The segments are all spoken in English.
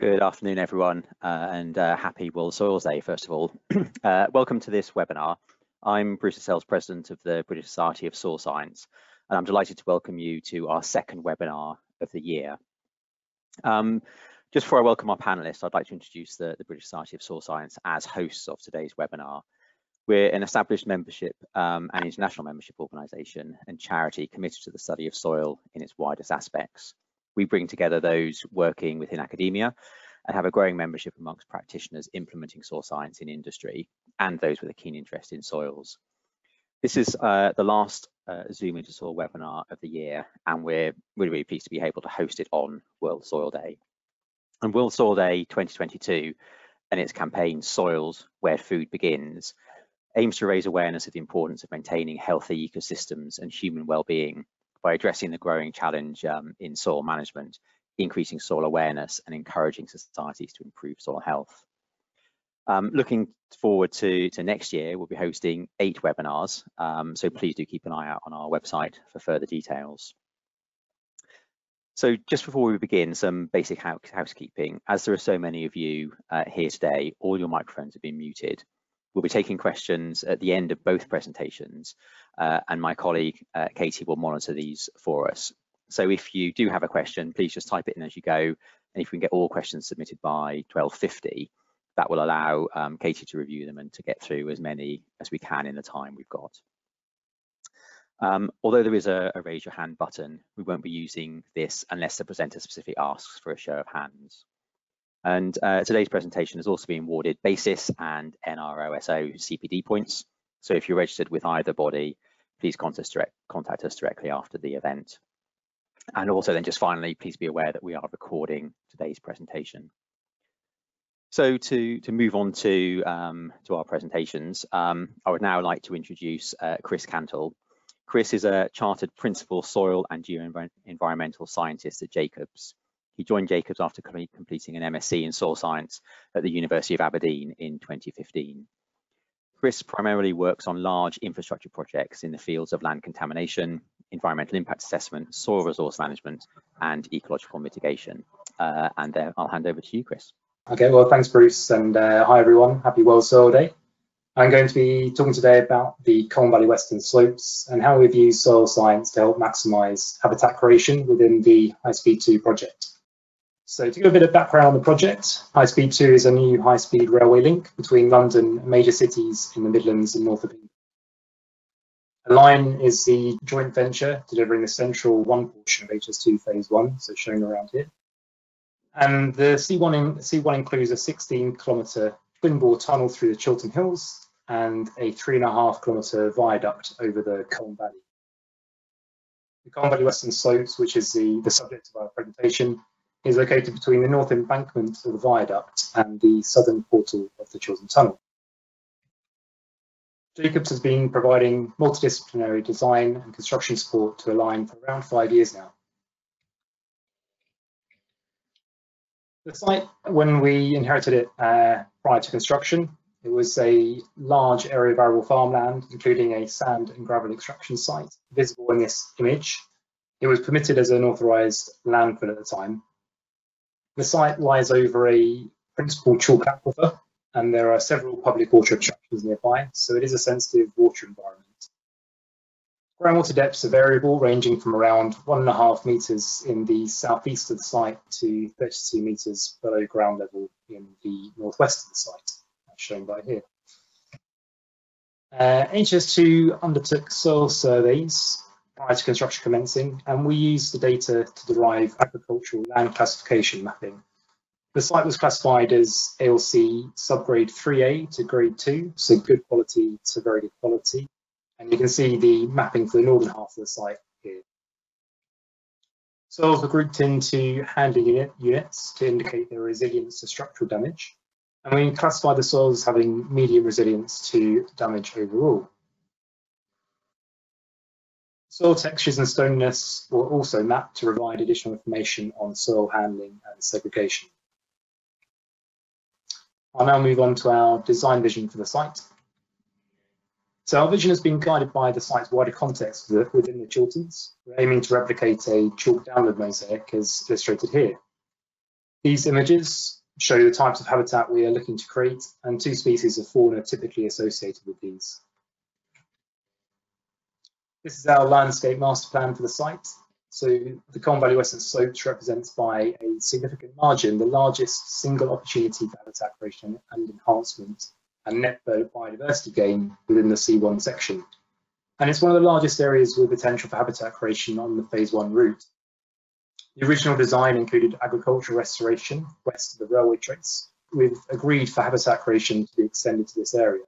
Good afternoon, everyone, uh, and uh, happy World Soils Day, first of all. uh, welcome to this webinar. I'm Bruce Lascelles, President of the British Society of Soil Science, and I'm delighted to welcome you to our second webinar of the year. Um, just before I welcome our panelists, I'd like to introduce the, the, British Society of Soil Science as hosts of today's webinar. We're an established membership um, and international membership organisation and charity committed to the study of soil in its widest aspects we bring together those working within academia and have a growing membership amongst practitioners implementing soil science in industry and those with a keen interest in soils. This is uh, the last uh, Zoom into Soil webinar of the year, and we're really, really pleased to be able to host it on World Soil Day. And World Soil Day 2022 and its campaign Soils, Where Food Begins, aims to raise awareness of the importance of maintaining healthy ecosystems and human well-being by addressing the growing challenge um, in soil management, increasing soil awareness and encouraging societies to improve soil health. Um, looking forward to, to next year, we'll be hosting eight webinars, um, so please do keep an eye out on our website for further details. So just before we begin, some basic housekeeping. As there are so many of you uh, here today, all your microphones have been muted. We'll be taking questions at the end of both presentations, uh, and my colleague uh, Katie will monitor these for us. So if you do have a question, please just type it in as you go, and if we can get all questions submitted by 12.50, that will allow um, Katie to review them and to get through as many as we can in the time we've got. Um, although there is a, a, raise your hand button, we won't be using this unless the presenter specifically asks for a show of hands. And uh, today's presentation has also been awarded BASIS and NROSO CPD points. So if you're registered with either body, please contact us, direct, contact us directly after the event. And also then just finally, please be aware that we are recording today's presentation. So to, to move on to, um, to our presentations, um, I would now like to introduce uh, Chris Cantle. Chris is a Chartered Principal Soil and Geoenvironmental Scientist at Jacobs. He joined Jacobs after completing an MSc in soil science at the University of Aberdeen in 2015. Chris primarily works on large infrastructure projects in the fields of land contamination, environmental impact assessment, soil resource management, and ecological mitigation. Uh, and uh, I'll hand over to you, Chris. Okay, well, thanks, Bruce, and uh, hi, everyone. Happy World Soil Day. I'm going to be talking today about the Colne Valley Western Slopes and how we've used soil science to help maximise habitat creation within the High Speed 2 project. So to give a bit of background on the project, High Speed 2 is a new high-speed railway link between London and major cities in the Midlands and North of England. Align is the joint venture delivering the central one portion of HS2 phase one, so shown around here. And the C1, in, C1 includes a 16 kilometre twin bore tunnel through the Chiltern Hills and a three and a half kilometre viaduct over the Colne Valley. The Colne Valley Western Slopes, which is the, the subject of our presentation, is located between the north embankment of the viaduct and the southern portal of the Chiltern Tunnel. Jacobs has been providing multidisciplinary design and construction support to Align for around five years now. The site, when we inherited it uh, prior to construction, it was a large area of arable farmland, including a sand and gravel extraction site, visible in this image. It was permitted as an authorised landfill at the time, the site lies over a principal chalk aquifer, and there are several public water abstractions nearby, so it is a sensitive water environment. Groundwater depths are variable, ranging from around one and a half metres in the southeast of the site to 32 metres below ground level in the northwest of the site, as shown by here. Uh, HS2 undertook soil surveys prior to construction commencing, and we used the data to derive agricultural land classification mapping. The site was classified as ALC subgrade 3A to grade 2, so good quality to very good quality. And you can see the mapping for the northern half of the site here. Soils were grouped into handling unit, units to indicate their resilience to structural damage. And we classified the soils as having medium resilience to damage overall. Soil textures and stoneness were also mapped to provide additional information on soil handling and segregation. I'll now move on to our design vision for the site. So our vision has been guided by the site's wider context within the Chilterns. We're aiming to replicate a chalk downland mosaic as illustrated here. These images show the types of habitat we are looking to create and two species of fauna typically associated with these. This is our landscape master plan for the site. So the Colne Valley Western Slopes represents by a significant margin the largest single opportunity for habitat creation and enhancement and net biodiversity gain within the C1 section. And it's one of the largest areas with potential for habitat creation on the phase one route. The original design included agricultural restoration west of the railway trace, with agreed for habitat creation to be extended to this area.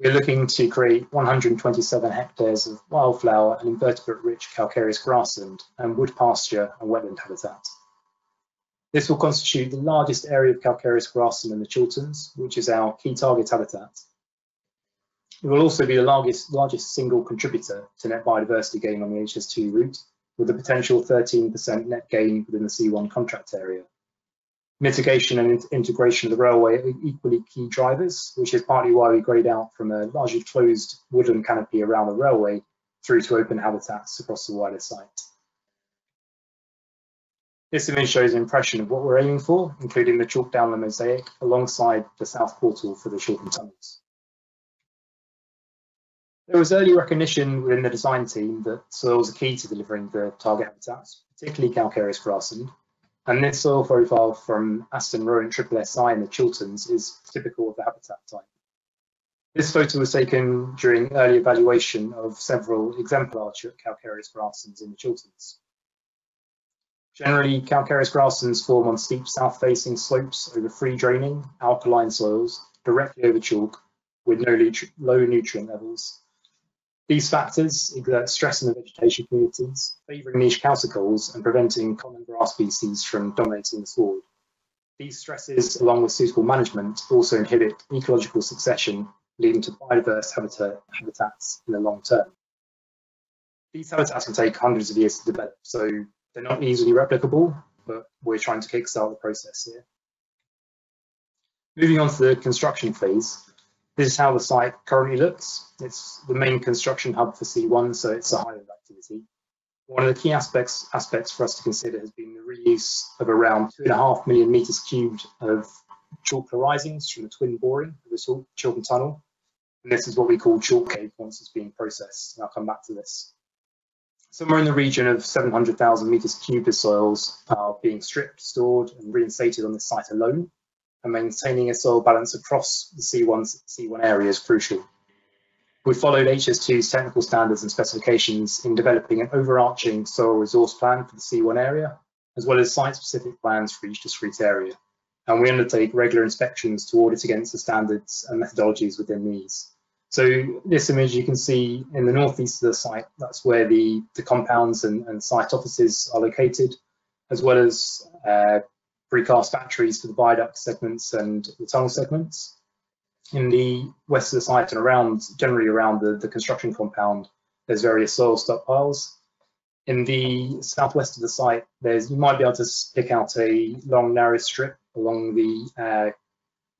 We're looking to create 127 hectares of wildflower and invertebrate-rich calcareous grassland and wood pasture and wetland habitat. This will constitute the largest area of calcareous grassland in the Chilterns, which is our key target habitat. It will also be the largest, largest single contributor to net biodiversity gain on the HS2 route, with a potential 13% net gain within the C1 contract area mitigation and integration of the railway are equally key drivers, which is partly why we grade out from a largely closed woodland canopy around the railway through to open habitats across the wider site. This image shows an impression of what we're aiming for, including the chalk down the mosaic alongside the south portal for the Chiltern tunnels. There was early recognition within the design team that soils are key to delivering the target habitats, particularly calcareous grassland, and this soil profile from Aston Rowant Triple SI in the Chilterns is typical of the habitat type. This photo was taken during early evaluation of several exemplar calcareous grasslands in the Chilterns. Generally, calcareous grasslands form on steep south-facing slopes over free draining, alkaline soils, directly over chalk, with no low nutrient levels these factors exert stress on the vegetation communities, favouring niche calcicoles and preventing common grass species from dominating the sward. These stresses, along with suitable management, also inhibit ecological succession, leading to biodiverse habitat, habitats in the long term. These habitats can take hundreds of years to develop, so they're not easily replicable, but we're trying to kickstart the process here. Moving on to the construction phase, this is how the site currently looks. It's the main construction hub for C1, so it's a highland activity. One of the key aspects aspects for us to consider has been the reuse of around two and a half million meters cubed of chalk risings from the twin boring of the Chiltern Tunnel. And this is what we call chalk cake once it's being processed. And I'll come back to this. Somewhere in the region of 700,000 meters cubed of soils are being stripped, stored, and reinstated on this site alone and maintaining a soil balance across the C1, C1 area is crucial. We followed HS2's technical standards and specifications in developing an overarching soil resource plan for the C1 area, as well as site-specific plans for each discrete area. And we undertake regular inspections to audit against the standards and methodologies within these. So this image you can see in the northeast of the site, that's where the, the compounds and, and site offices are located, as well as uh, precast batteries for the viaduct segments and the tunnel segments. In the west of the site and around, generally around the, the construction compound, there's various soil stockpiles. In the southwest of the site, there's you might be able to pick out a long narrow strip along the uh,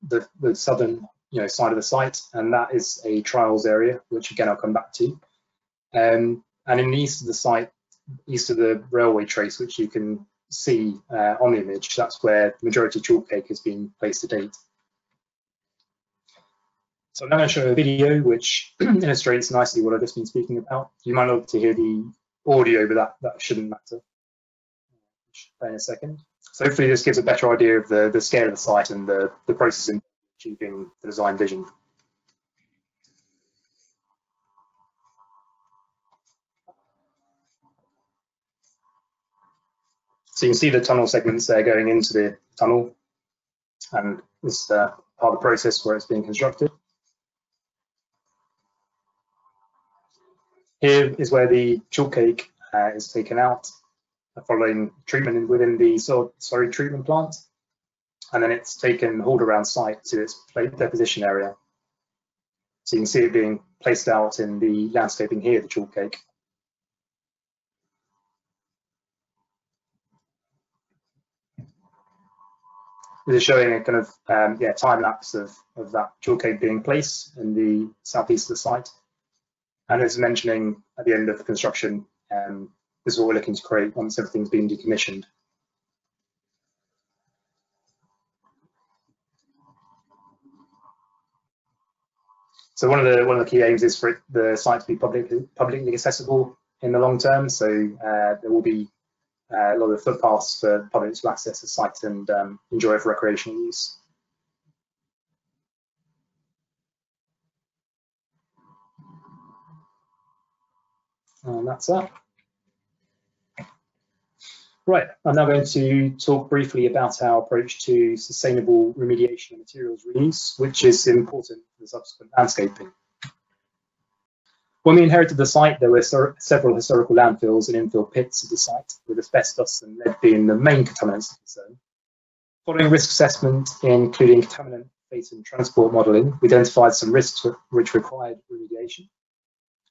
the, the southern you know side of the site, and that is a trials area, which again I'll come back to. Um, and in the east of the site, east of the railway trace, which you can see uh, on the image, that's where the majority chalk cake has been placed to date. So I'm now going to show a video which illustrates nicely what I've just been speaking about. You might not to hear the audio, but that, that shouldn't matter. In a second. So hopefully this gives a better idea of the, the scale of the site and the, the process in achieving the design vision. So you can see the tunnel segments there going into the tunnel, and this is uh, part of the process where it's being constructed. Here is where the chalk cake uh, is taken out following treatment within the slurry treatment plant, and then it's taken hauled around site to its deposition area. So you can see it being placed out in the landscaping here, the chalk This is showing a kind of um, yeah time lapse of, of that jewel cave being placed in the southeast of the site. And as mentioning at the end of the construction, um, this is what we're looking to create once everything's been decommissioned. So one of the one of the key aims is for it, the site to be publicly publicly accessible in the long term. So uh, there will be a lot of footpaths for public to access the site and um, enjoy for recreational use. And that's that. Right, I'm now going to talk briefly about our approach to sustainable remediation and materials reuse, which is important for the subsequent landscaping. When we inherited the site, there were several historical landfills and infill pits at the site, with asbestos and lead being the main contaminants of concern. Following risk assessment, including contaminant fate and transport modelling, we identified some risks which required remediation.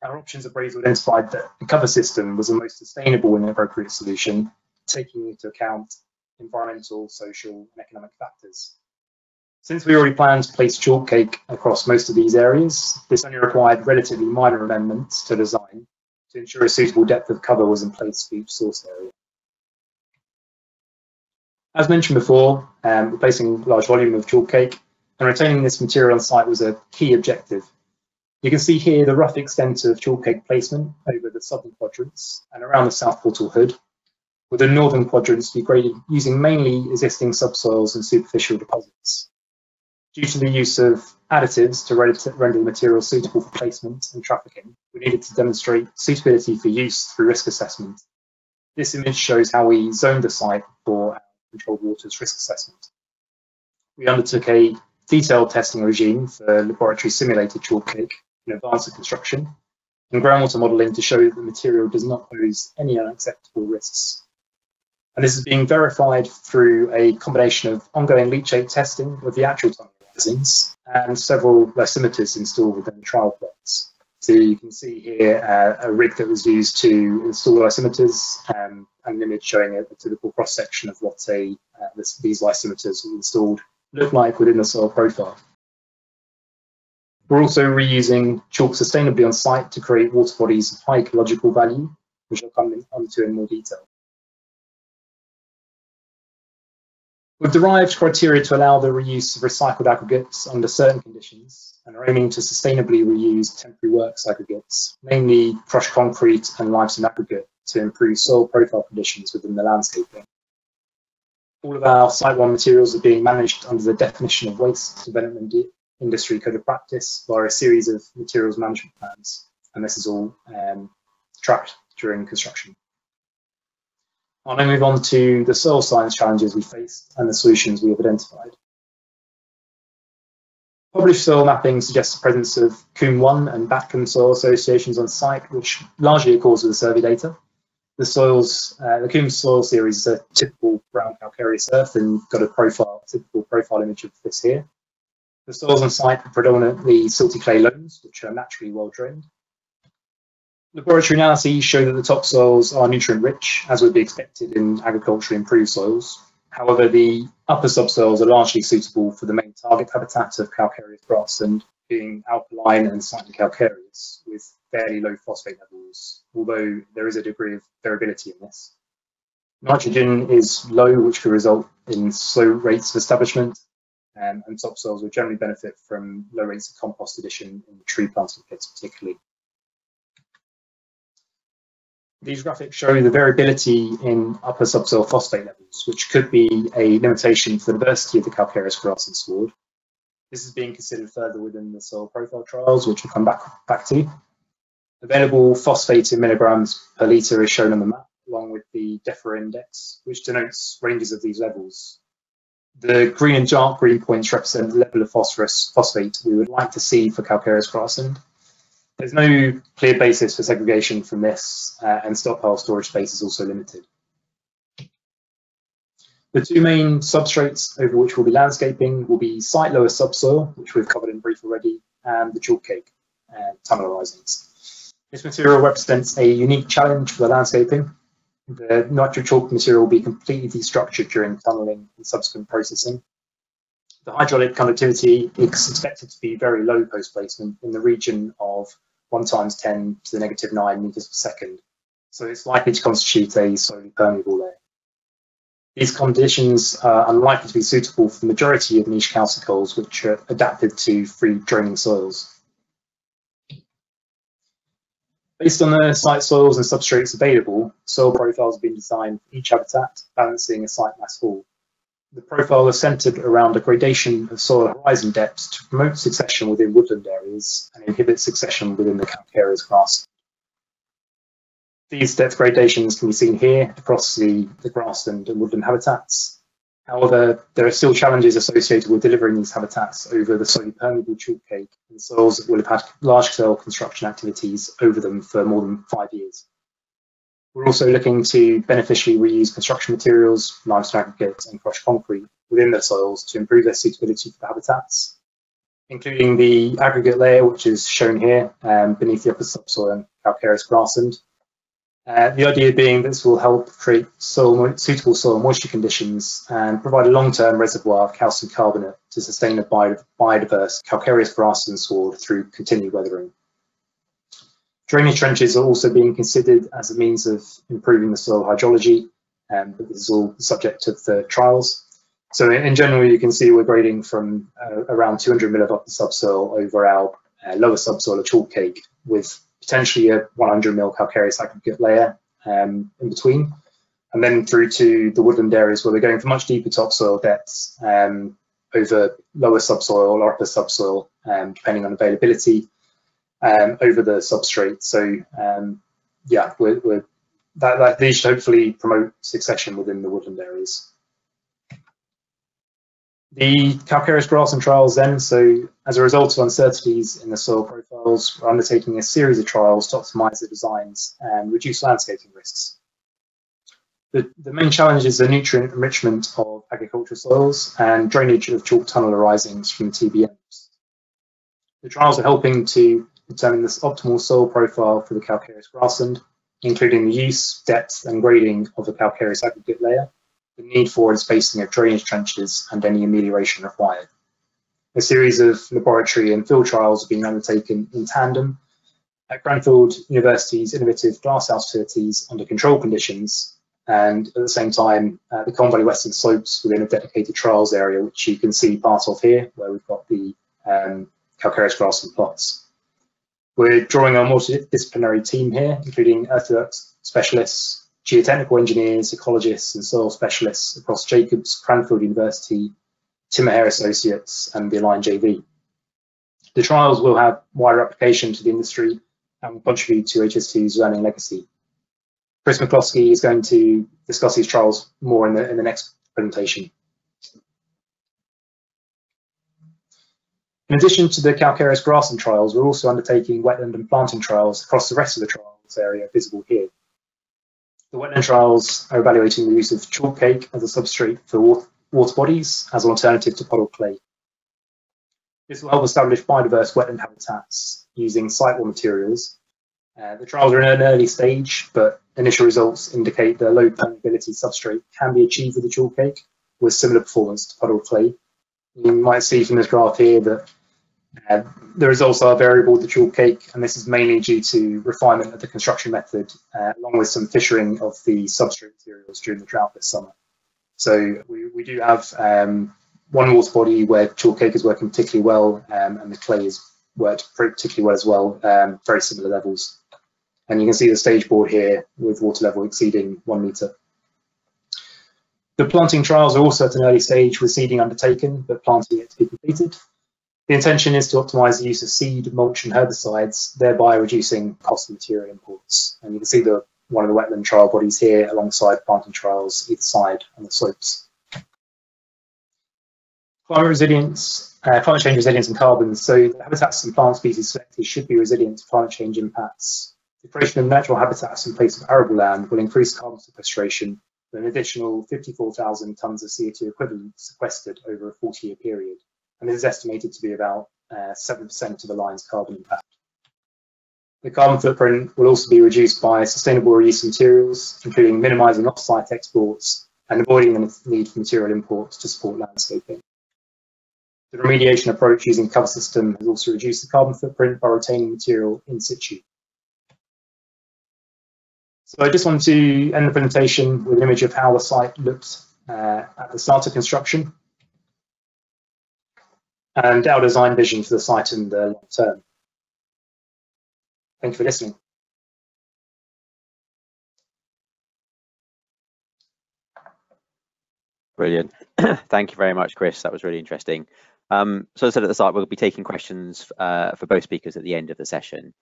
Our options appraisal identified that the cover system was the most sustainable and appropriate solution, taking into account environmental, social, and economic factors. Since we already planned to place chalk cake across most of these areas, this only required relatively minor amendments to design to ensure a suitable depth of cover was in place for each source area. As mentioned before, um, replacing large volume of chalk cake and retaining this material on site was a key objective. You can see here the rough extent of chalk cake placement over the southern quadrants and around the south portal hood, with the northern quadrants degraded using mainly existing subsoils and superficial deposits. Due to the use of additives to render the material suitable for placement and trafficking, we needed to demonstrate suitability for use through risk assessment. This image shows how we zoned the site for controlled waters risk assessment. We undertook a detailed testing regime for laboratory simulated chalk cake in advance of construction and groundwater modelling to show that the material does not pose any unacceptable risks. And this is being verified through a combination of ongoing leachate testing of the actual tunnel magazines and several lysimeters installed within the trial plots. So you can see here uh, a rig that was used to install lysimeters um, and an image showing a, a typical cross section of what a, uh, this, these lysimeters installed look like within the soil profile. We're also reusing chalk sustainably on site to create water bodies of high ecological value, which I'll come onto in more detail. We've derived criteria to allow the reuse of recycled aggregates under certain conditions and are aiming to sustainably reuse temporary works aggregates, mainly crushed concrete and limestone aggregate to improve soil profile conditions within the landscaping. All of our Site-won materials are being managed under the definition of waste development industry code of practice via a series of materials management plans, and this is all um, tracked during construction. I'll now move on to the soil science challenges we faced and the solutions we have identified. Published soil mapping suggests the presence of Coombe 1 and Batcombe soil associations on site, which largely accords with the survey data. The soils, uh, the Coombe soil series is a typical brown calcareous earth and got a profile, typical profile image of this here. The soils on site are predominantly silty clay loams, which are naturally well drained. Laboratory analyses show that the topsoils are nutrient rich, as would be expected in agriculturally improved soils. However, the upper subsoils are largely suitable for the main target habitat of calcareous grassland, being alkaline and slightly calcareous, with fairly low phosphate levels, although there is a degree of variability in this. Nitrogen is low, which could result in slow rates of establishment, um, and topsoils will generally benefit from low rates of compost addition in tree planting pits particularly. These graphics show the variability in upper subsoil phosphate levels, which could be a limitation for the diversity of the calcareous grassland sward. This is being considered further within the soil profile trials, which we'll come back, back to. Available phosphate in milligrams per litre is shown on the map, along with the DEFRA index, which denotes ranges of these levels. The green and dark green points represent the level of phosphorus phosphate we would like to see for calcareous grassland, there's no clear basis for segregation from this, uh, and stockpile storage space is also limited. The two main substrates over which we'll be landscaping will be site lower subsoil, which we've covered in brief already, and the chalk cake and tunnel risings. This material represents a unique challenge for the landscaping. The nitro chalk material will be completely destructured during tunneling and subsequent processing. The hydraulic conductivity is expected to be very low post-placement in the region of 1 times 10 to the negative 9 meters per second. So it's likely to constitute a slowly permeable layer. These conditions are unlikely to be suitable for the majority of niche calcicoles, which are adapted to free draining soils. Based on the site soils and substrates available, soil profiles have been designed for each habitat, balancing a site mass haul. The profile is centered around a gradation of soil horizon depths to promote succession within woodland areas and inhibit succession within the calcareous grass. These depth gradations can be seen here across the, the grassland and woodland habitats. However, there are still challenges associated with delivering these habitats over the slowly permeable chalk cake and soils that will have had large-scale construction activities over them for more than five years. We're also looking to beneficially reuse construction materials, limestone aggregates and crushed concrete within the soils to improve their suitability for the habitats, including the aggregate layer, which is shown here um, beneath the upper subsoil and calcareous grassland. Uh, the idea being that this will help create soil, suitable soil moisture conditions and provide a long-term reservoir of calcium carbonate to sustain a biodiverse calcareous grassland sward through continued weathering. Drainage trenches are also being considered as a means of improving the soil hydrology, um, but this is all subject of the trials. So in, general, you can see we're grading from uh, around 200 mil of upper subsoil over our uh, lower subsoil of chalk cake with potentially a 100 mil calcareous aggregate layer um, in between. And then through to the woodland areas where we're going for much deeper topsoil depths um, over lower subsoil or upper subsoil, um, depending on availability, um, over the substrate. So um, yeah, we're, we're, that, that these should hopefully promote succession within the woodland areas. The calcareous grassland trials then, so as a result of uncertainties in the soil profiles, we're undertaking a series of trials to optimize the designs and reduce landscaping risks. The, the main challenge is the nutrient enrichment of agricultural soils and drainage of chalk tunnel arisings from TBMs. The trials are helping to determine the optimal soil profile for the calcareous grassland, including the use, depth and grading of the calcareous aggregate layer, the need for and spacing of drainage trenches and any amelioration required. A series of laboratory and field trials are being undertaken in tandem at Cranfield University's innovative glasshouse facilities under controlled conditions and at the same time uh, the Colne Valley Western Slopes within a dedicated trials area which you can see part of here where we've got the um, calcareous grassland plots. We're drawing on a multidisciplinary team here, including earthworks specialists, geotechnical engineers, ecologists, and soil specialists across Jacobs, Cranfield University, Tim O'Hare Associates, and the Align JV. The trials will have wider application to the industry and will contribute to HS2's learning legacy. Chris McCloskey is going to discuss these trials more in the, in the next presentation. In addition to the calcareous grassland trials, we're also undertaking wetland and planting trials across the rest of the trials area visible here. The wetland trials are evaluating the use of chalk cake as a substrate for water bodies as an alternative to puddle clay. This will help establish biodiverse wetland habitats using site-won materials. Uh, the trials are in an early stage, but initial results indicate the low permeability substrate can be achieved with the chalk cake with similar performance to puddle clay you might see from this graph here that uh, the results are variable with the chalk cake, and this is mainly due to refinement of the construction method, uh, along with some fissuring of the substrate materials during the drought this summer. So we, we do have um, one water body where chalk cake is working particularly well, um, and the clay has worked particularly well as well, um, very similar levels. And you can see the stage board here with water level exceeding one metre. The planting trials are also at an early stage with seeding undertaken, but planting yet to be completed. The intention is to optimise the use of seed, mulch and herbicides, thereby reducing cost of material imports. And you can see the one of the wetland trial bodies here alongside planting trials either side on the slopes. Climate resilience, uh, climate change resilience and carbon. So the habitats and plant species selected should be resilient to climate change impacts. The creation of natural habitats in place of arable land will increase carbon sequestration an additional 54,000 tonnes of CO2 equivalent sequestered over a 40 year period. And this is estimated to be about 7% uh, of the line's carbon impact. The carbon footprint will also be reduced by sustainable reuse materials, including minimising off-site exports and avoiding the need for material imports to support landscaping. The remediation approach using cover system has also reduced the carbon footprint by retaining material in situ. So I just wanted to end the presentation with an image of how the site looked uh, at the start of construction and our design vision for the site in the long term. Thank you for listening. Brilliant. Thank you very much, Chris. That was really interesting. Um, so as I said at the start, we'll be taking questions uh, for both speakers at the end of the session.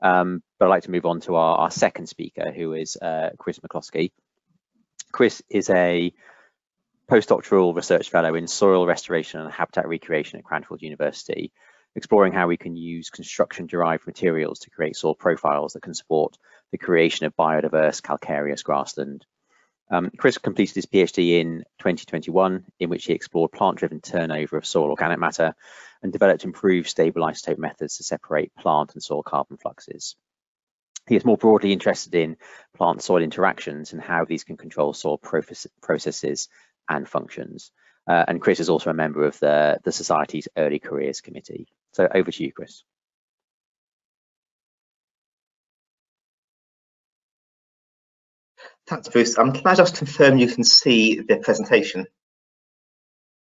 Um, but I'd like to move on to our, our second speaker, who is uh, Chris McCloskey. Chris is a postdoctoral research fellow in soil restoration and habitat recreation at Cranfield University, exploring how we can use construction-derived materials to create soil profiles that can support the creation of biodiverse calcareous grassland. Um, Chris completed his PhD in 2021, in which he explored plant-driven turnover of soil organic matter and developed improved stable isotope methods to separate plant and soil carbon fluxes. He is more broadly interested in plant-soil interactions and how these can control soil processes and functions. Uh, and Chris is also a member of the, the Society's Early Careers Committee. So over to you, Chris. Thanks, Bruce. Um, can I just confirm you can see the presentation?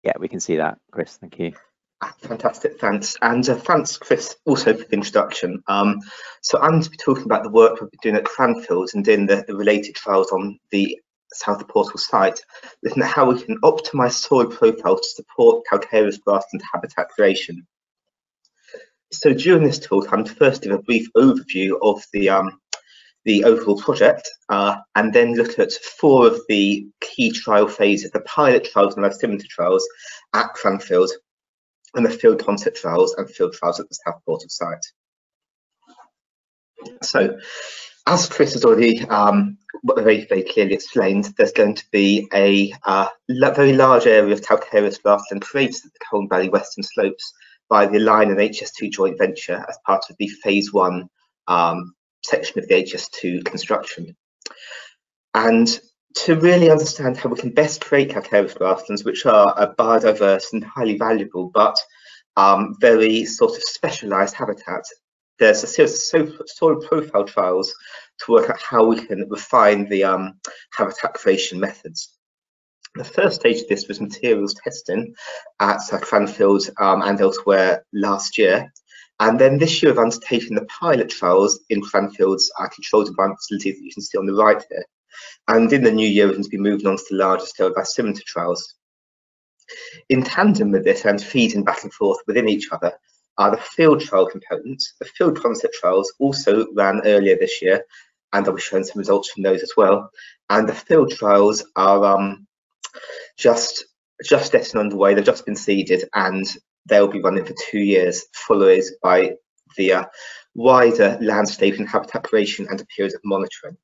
Yeah, we can see that, Chris. Thank you. Ah, fantastic, thanks. And uh, thanks, Chris, also for the introduction. Um, so I'm going to be talking about the work we've been doing at Cranfield and in the, the related trials on the South Portal site, looking at how we can optimize soil profiles to support calcareous grassland habitat creation. So during this talk, I'm to first give a brief overview of the um, the overall project, uh, and then look at four of the key trial phases, the pilot trials and the life trials at Cranfield, and the field concept trials and field trials at the South Portal site. So, as Chris has already um, very, very clearly explained, there's going to be a uh, very large area of calcareous grassland created at the Colne Valley Western Slopes by the Align and HS2 joint venture as part of the phase one um, section of the HS2 construction. And to really understand how we can best create calcareous grasslands, which are a biodiverse and highly valuable, but um, very sort of specialized habitat, there's a series of soil profile trials to work out how we can refine the um, habitat creation methods. The first stage of this was materials testing at Cranfield um, and elsewhere last year. And then this year, I've undertaken the pilot trials in Cranfield's uh, controlled environment facilities that you can see on the right here. And in the new year, we're going to be moving on to the larger scale lysimeter trials. In tandem with this and feeding back and forth within each other are the field trial components. The field concept trials also ran earlier this year, and I'll be showing some results from those as well. And the field trials are um, just just getting underway. They've just been seeded, and they'll be running for two years, followed by the uh, wider landscape and habitat creation and a period of monitoring.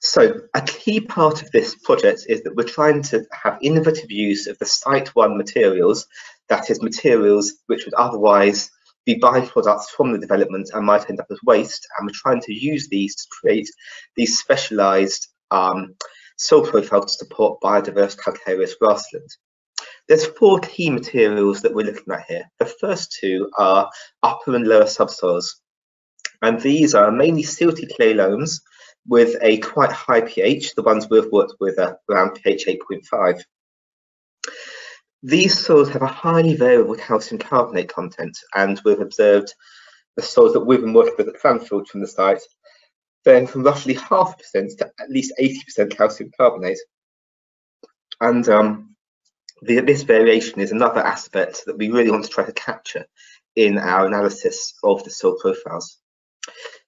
So a key part of this project is that we're trying to have innovative use of the Site-won materials, that is materials which would otherwise be byproducts from the development and might end up as waste, and we're trying to use these to create these specialised um, soil profiles to support biodiverse calcareous grassland. There's four key materials that we're looking at here. The first two are upper and lower subsoils. And these are mainly silty clay loams with a quite high pH. The ones we've worked with are around pH 8.5. These soils have a highly variable calcium carbonate content, and we've observed the soils that we've been working with at Cranfield from the site varying from roughly half percent to at least 80% calcium carbonate. And um, the, this variation is another aspect that we really want to try to capture in our analysis of the soil profiles.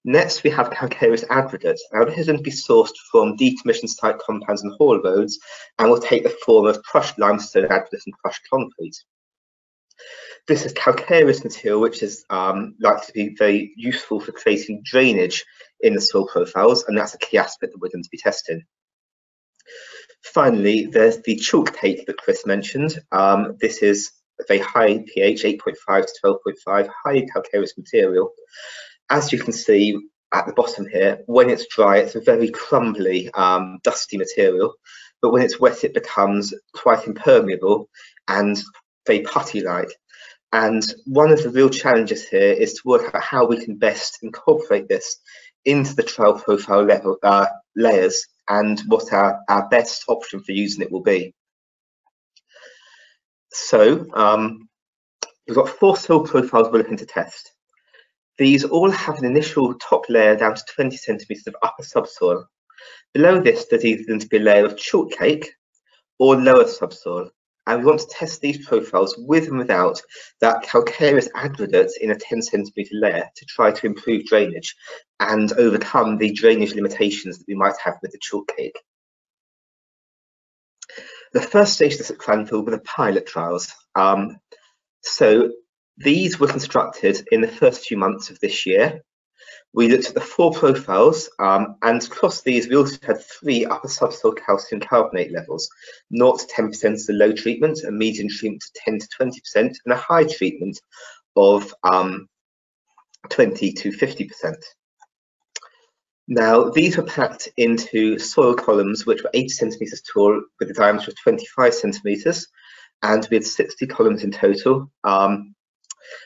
Next, we have calcareous aggregate. Now, this is going to be sourced from decommissioned site compounds and haul roads and will take the form of crushed limestone aggregate and crushed concrete. This is calcareous material, which is um, likely to be very useful for creating drainage in the soil profiles, and that's a key aspect that we're going to be testing. Finally, there's the chalk cake that Chris mentioned. Um, this is a high pH, 8.5 to 12.5, highly calcareous material. As you can see at the bottom here, when it's dry, it's a very crumbly, um, dusty material. But when it's wet, it becomes quite impermeable and very putty-like. And one of the real challenges here is to work out how we can best incorporate this into the trial profile level uh, layers and what our, our best option for using it will be. So um, we've got four soil profiles we're looking to test. These all have an initial top layer down to 20 centimetres of upper subsoil. Below this, there's either going to be a layer of chalk cake or lower subsoil. And we want to test these profiles with and without that calcareous aggregate in a 10 centimetre layer to try to improve drainage and overcome the drainage limitations that we might have with the chalk cake. The first stage of this at Cranfield were the pilot trials. Um, so these were constructed in the first few months of this year. We looked at the four profiles um, and across these we also had three upper subsoil calcium carbonate levels, 0 to 10% is the low treatment, a medium treatment of 10 to 20% and a high treatment of um, 20 to 50%. Now, these were packed into soil columns which were 80 centimetres tall with a diameter of 25 centimetres, and we had 60 columns in total. Um,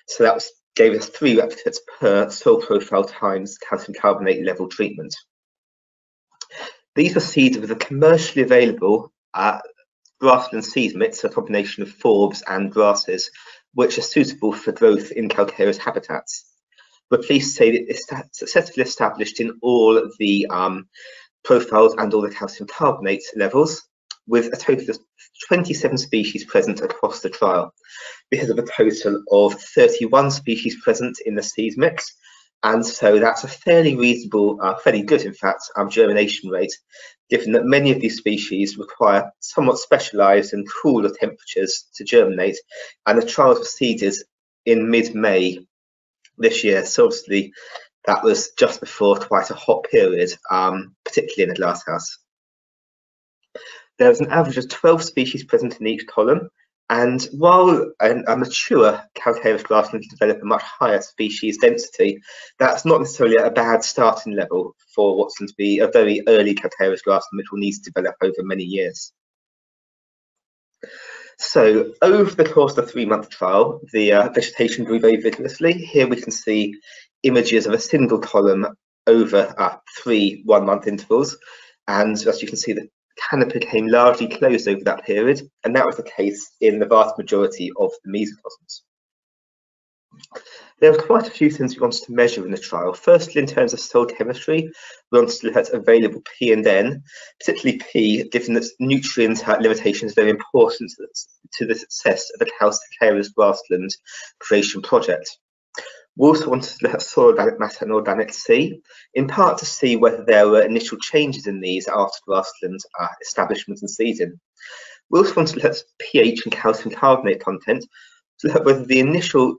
so that was, gave us three replicates per soil profile times calcium carbonate level treatment. These were seeded with a commercially available uh, grassland seed mix, a combination of forbs and grasses, which are suitable for growth in calcareous habitats we're pleased to say that it's successfully established in all the um, profiles and all the calcium carbonate levels, with a total of 27 species present across the trial. We have a total of 31 species present in the seed mix, and so that's a fairly reasonable, uh, fairly good, in fact, um, germination rate, given that many of these species require somewhat specialised and cooler temperatures to germinate, and the trials were seeded in mid-May this year. So obviously that was just before quite a hot period, um, particularly in the glasshouse. There was an average of 12 species present in each column, and while a, a mature calcareous grassland can develop a much higher species density, that's not necessarily a bad starting level for what's going to be a very early calcareous grassland, which will need to develop over many years. So over the course of the three-month trial, the uh, vegetation grew very vigorously. Here we can see images of a single column over uh, three one-month intervals. And as you can see, the canopy became largely closed over that period. And that was the case in the vast majority of the mesocosms. There were quite a few things we wanted to measure in the trial. Firstly, in terms of soil chemistry, we wanted to look at available P and N, particularly P, given that nutrient limitation is very important to the success of the calcareous grassland creation project. We also wanted to look at soil organic matter and organic C, in part to see whether there were initial changes in these after grassland uh, establishment and seeding. We also wanted to look at pH and calcium carbonate content to look at whether the initial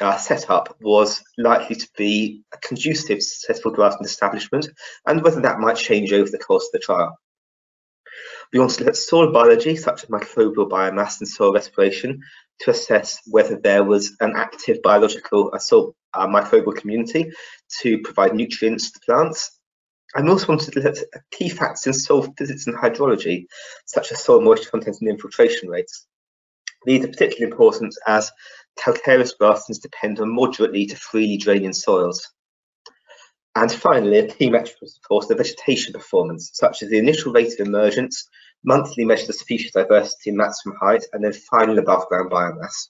uh, setup was likely to be a conducive, successful grassland establishment, and whether that might change over the course of the trial. We want to look at soil biology, such as microbial biomass and soil respiration, to assess whether there was an active biological uh, soil uh, microbial community to provide nutrients to plants. I also wanted to look at key facts in soil physics and hydrology, such as soil moisture content and infiltration rates. These are particularly important as calcareous grasslands depend on moderately to freely draining soils. And finally, a key metric was, of course, the vegetation performance, such as the initial rate of emergence, monthly measure of species diversity maximum height, and then final above ground biomass.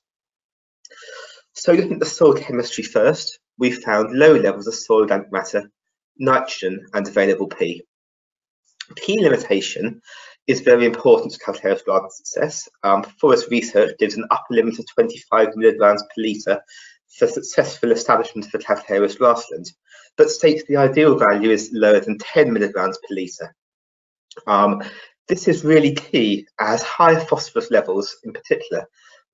So looking at the soil chemistry first, we found low levels of soil organic matter, nitrogen, and available P. P limitation is very important to calcareous garden success. Um, forest research gives an upper limit of 25 milligrams per litre for successful establishment of a calcareous grassland, but states the ideal value is lower than 10 milligrams per litre. Um, this is really key as high phosphorus levels in particular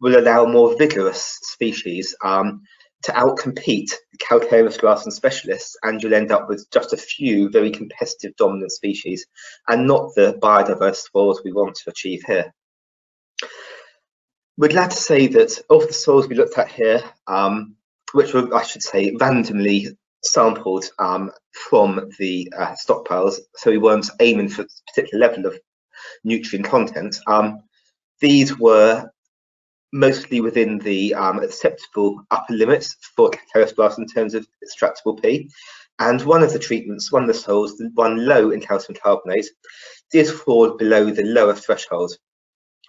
will allow more vigorous species um, to outcompete calcareous grassland specialists and you'll end up with just a few very competitive dominant species and not the biodiverse soils we want to achieve here. We're glad to say that of the soils we looked at here, um, which were, I should say, randomly sampled um, from the uh, stockpiles, so we weren't aiming for a particular level of nutrient content, um, these were mostly within the um, acceptable upper limits for calcareous glass in terms of extractable P. And one of the treatments, one of the soils, the one low in calcium carbonate, did fall below the lower threshold,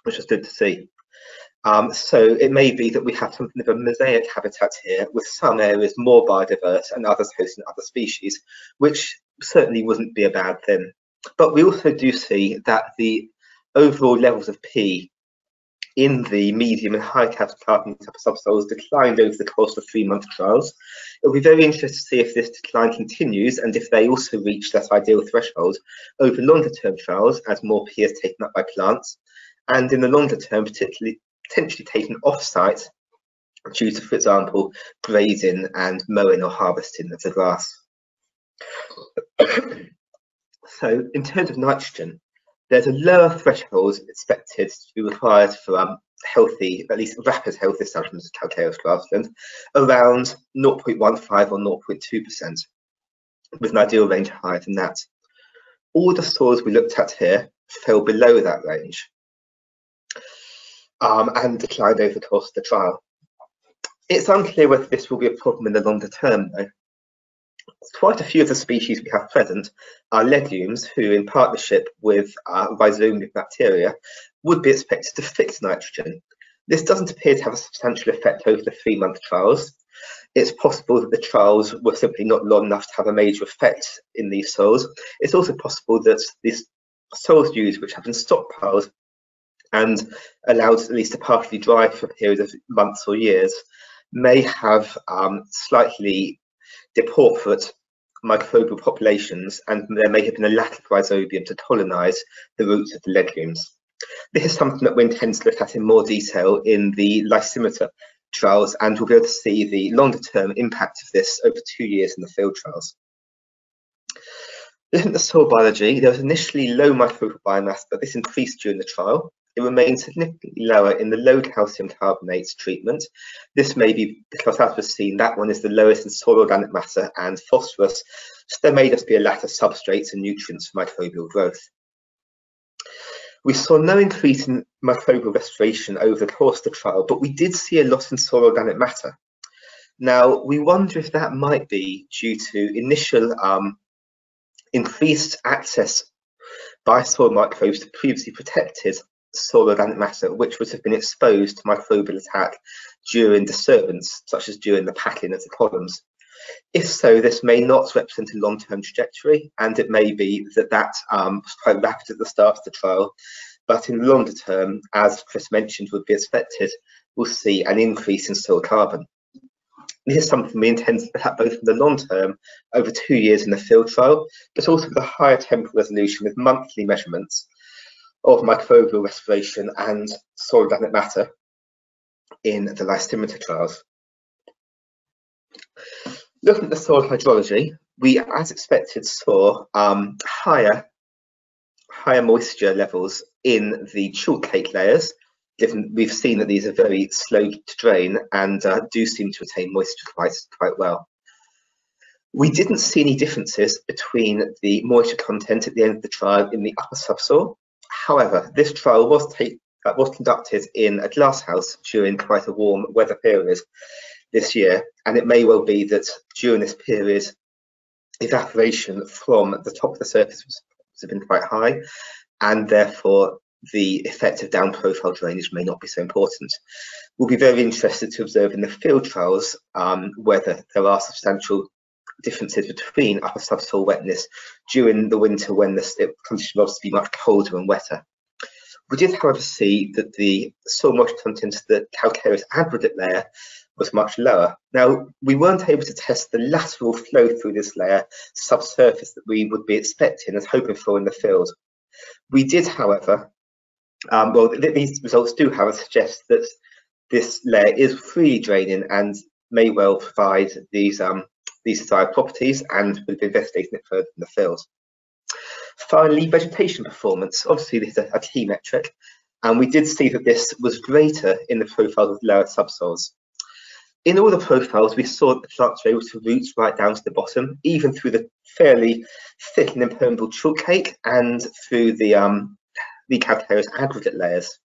which was good to see. Um, so it may be that we have something of a mosaic habitat here with some areas more biodiverse and others hosting other species, which certainly wouldn't be a bad thing. But we also do see that the overall levels of P in the medium and high carbon subsoils declined over the course of three-month trials. It'll be very interesting to see if this decline continues and if they also reach that ideal threshold over longer-term trials as more P is taken up by plants, and in the longer term, particularly potentially taken off-site due to, for example, grazing and mowing or harvesting of the grass. so in terms of nitrogen, there's a lower threshold expected to be required for um, healthy, at least rapid health establishments of calcareous grassland, around 0.15 or 0.2%, with an ideal range higher than that. All the soils we looked at here fell below that range um, and declined over the course of the trial. It's unclear whether this will be a problem in the longer term, though. Quite a few of the species we have present are legumes who, in partnership with uh, rhizobial bacteria, would be expected to fix nitrogen. This doesn't appear to have a substantial effect over the three-month trials. It's possible that the trials were simply not long enough to have a major effect in these soils. It's also possible that these soils used, which have been stockpiled and allowed at least to partially dry for a period of months or years, may have um, slightly depauperate microbial populations and there may have been a lack of rhizobium to colonise the roots of the legumes. This is something that we intend to look at in more detail in the lysimeter trials and we'll be able to see the longer term impact of this over two years in the field trials. Looking at the soil biology, there was initially low microbial biomass, but this increased during the trial. It remains significantly lower in the low calcium carbonates treatment. This may be because, as was seen, that one is the lowest in soil organic matter and phosphorus, so there may just be a lack of substrates and nutrients for microbial growth. We saw no increase in microbial respiration over the course of the trial, but we did see a loss in soil organic matter. Now, we wonder if that might be due to initial um, increased access by soil microbes to previously protected soil organic matter which would have been exposed to microbial attack during disturbance, such as during the packing of the columns. If so, this may not represent a long-term trajectory, and it may be that that um, was quite rapid at the start of the trial, but in the longer term, as Chris mentioned would be expected, we'll see an increase in soil carbon. This is something we intend to look at both in the long term, over two years in the field trial, but also with a higher temporal resolution with monthly measurements of microbial respiration and soil organic matter in the lysimeter trials. Looking at the soil hydrology, we, as expected, saw um, higher, higher moisture levels in the chalk cake layers. We've seen that these are very slow to drain and uh, do seem to retain moisture quite, quite well. We didn't see any differences between the moisture content at the end of the trial in the upper subsoil However, this trial was, take, uh, was conducted in a glasshouse during quite a warm weather period this year, and it may well be that during this period, evaporation from the top of the surface was, has been quite high, and therefore the effect of down profile drainage may not be so important. We'll be very interested to observe in the field trials um, whether there are substantial differences between upper subsoil wetness during the winter when the conditions will be much colder and wetter. We did, however, see that the soil moisture content of the calcareous aggregate layer was much lower. Now, we weren't able to test the lateral flow through this layer subsurface that we would be expecting and hoping for in the field. We did, however, um, well, th these results do, however, suggest that this layer is freely draining and may well provide these um, these desired properties and we've been investigating it further in the field. Finally, vegetation performance. Obviously, this is a, a key metric, and we did see that this was greater in the profiles of lower subsoils. In all the profiles, we saw that the plants were able to root right down to the bottom, even through the fairly thick and impermeable chalk cake and through the, um, the calcareous aggregate layers.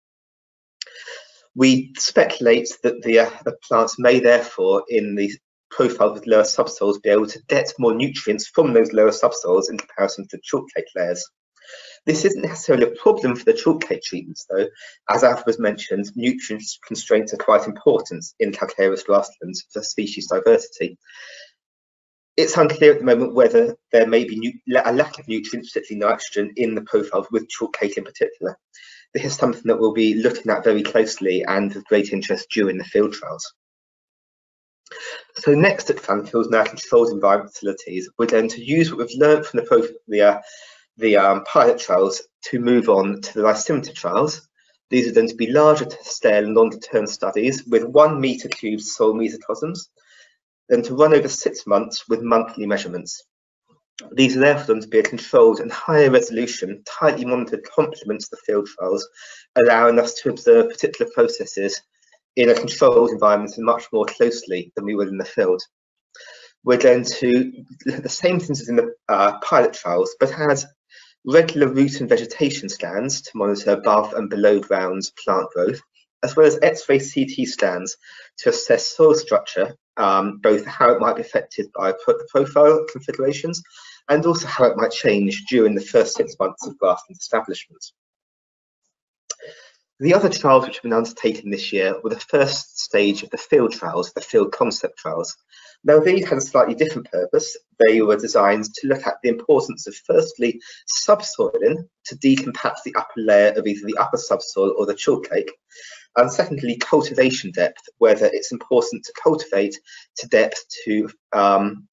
We speculate that the, uh, the plants may therefore, in the profile with lower subsoils be able to get more nutrients from those lower subsoils in comparison to chalk cake layers. This isn't necessarily a problem for the chalk cake treatments though. As Alf was mentioned, nutrient constraints are quite important in calcareous grasslands for species diversity. It's unclear at the moment whether there may be a lack of nutrients, particularly nitrogen, in the profiles with chalk cake in particular. this is something that we'll be looking at very closely and with great interest during the field trials. So next at and our controlled environment facilities, we're going to use what we've learned from the, the, uh, the um, pilot trials to move on to the lysimeter trials. These are going to be larger scale and longer term studies with one meter cubed soil mesocosms, then to run over six months with monthly measurements. These are therefore going to be a controlled and higher resolution, tightly monitored complement to the field trials, allowing us to observe particular processes in a controlled environment and much more closely than we would in the field. We're going to the same things as in the uh, pilot trials, but as regular root and vegetation scans to monitor above and below ground plant growth, as well as X-ray CT scans to assess soil structure, um, both how it might be affected by profile configurations and also how it might change during the first six months of grassland establishment. The other trials which have been undertaken this year were the first stage of the field trials, the field concept trials. Now these had a slightly different purpose. They were designed to look at the importance of firstly subsoiling to decompact the upper layer of either the upper subsoil or the chalk cake, and secondly cultivation depth, whether it's important to cultivate to depth to um,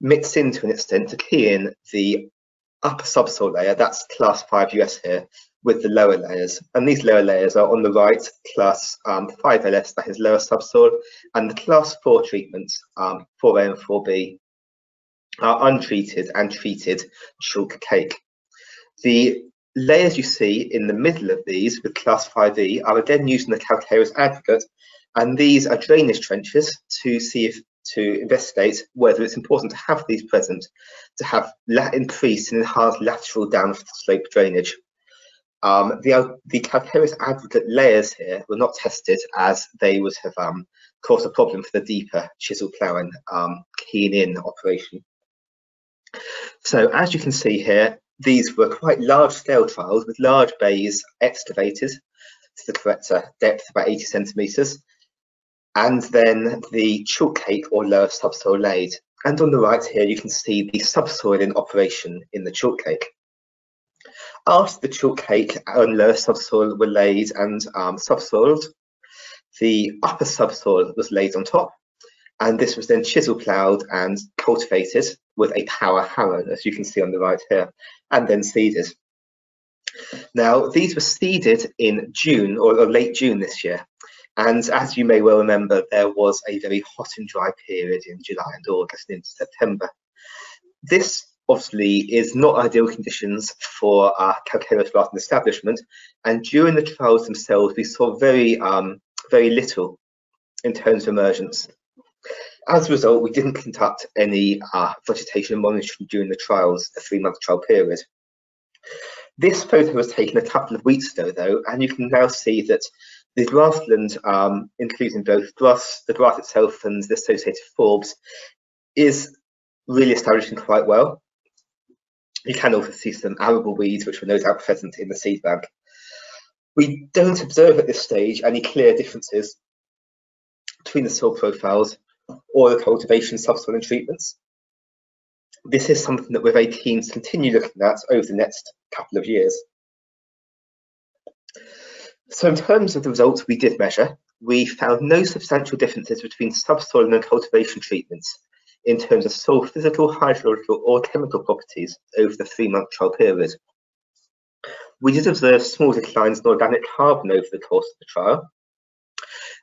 mix in to an extent to key in the upper subsoil layer, that's class 5 US here, with the lower layers. And these lower layers are on the right, class um, 5LS, that is lower subsoil, and the class 4 treatments, um, 4A and 4B, are untreated and treated chalk cake. The layers you see in the middle of these with class 5E are again using the calcareous aggregate, and these are drainage trenches to see if to investigate whether it's important to have these present to have increased and enhanced lateral down slope drainage. Um, the, the calcareous aggregate layers here were not tested as they would have um, caused a problem for the deeper chisel ploughing um, keen in operation. So as you can see here, these were quite large scale trials with large bays excavated to the correct uh, depth, about 80 centimetres, and then the chalk cake or lower subsoil laid. And on the right here, you can see the subsoil in operation in the chalk cake. After the chalk cake and lower subsoil were laid and um, subsoiled, the upper subsoil was laid on top, and this was then chisel ploughed and cultivated with a power harrow, as you can see on the right here, and then seeded. Now, these were seeded in June or, or late June this year, and as you may well remember, there was a very hot and dry period in July and August and into September. This obviously is not ideal conditions for a calcareous grassland establishment. And during the trials themselves, we saw very, um, very little in terms of emergence. As a result, we didn't conduct any uh, vegetation monitoring during the trials, the three-month trial period. This photo was taken a couple of weeks ago, though, and you can now see that the grassland, um, including both grass, the grass itself and the associated forbs, is really establishing quite well. You can also see some arable weeds, which were no doubt present in the seed bank. We don't observe at this stage any clear differences between the soil profiles or the cultivation subsoil and treatments. This is something that we're very keen to continue looking at over the next couple of years. So in terms of the results we did measure, we found no substantial differences between subsoil and cultivation treatments in terms of soil physical, hydrological or chemical properties over the three-month trial period. We did observe small declines in organic carbon over the course of the trial.